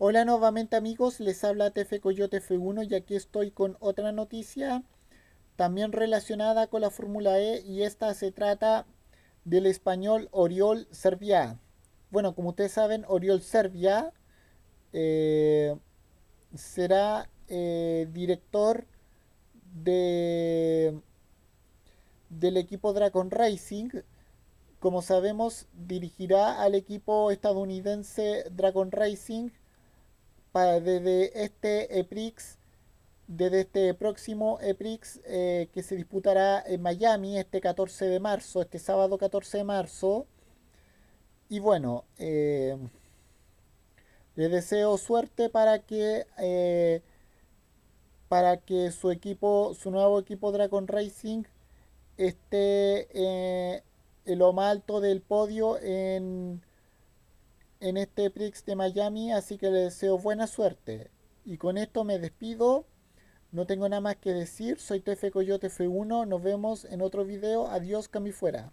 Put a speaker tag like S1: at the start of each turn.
S1: Hola nuevamente amigos, les habla TF Coyote F1 y aquí estoy con otra noticia también relacionada con la Fórmula E y esta se trata del español Oriol Servia. Bueno, como ustedes saben, Oriol Servia eh, será eh, director de, del equipo Dragon Racing. Como sabemos, dirigirá al equipo estadounidense Dragon Racing para, desde este EPRIX, desde este próximo EPRIX eh, que se disputará en Miami este 14 de marzo, este sábado 14 de marzo. Y bueno, eh, le deseo suerte para que eh, para que su equipo, su nuevo equipo Dragon Racing esté en lo más alto del podio en en este Prix de Miami, así que les deseo buena suerte. Y con esto me despido. No tengo nada más que decir. Soy TF Coyote F1. Nos vemos en otro video. Adiós, Cami fuera.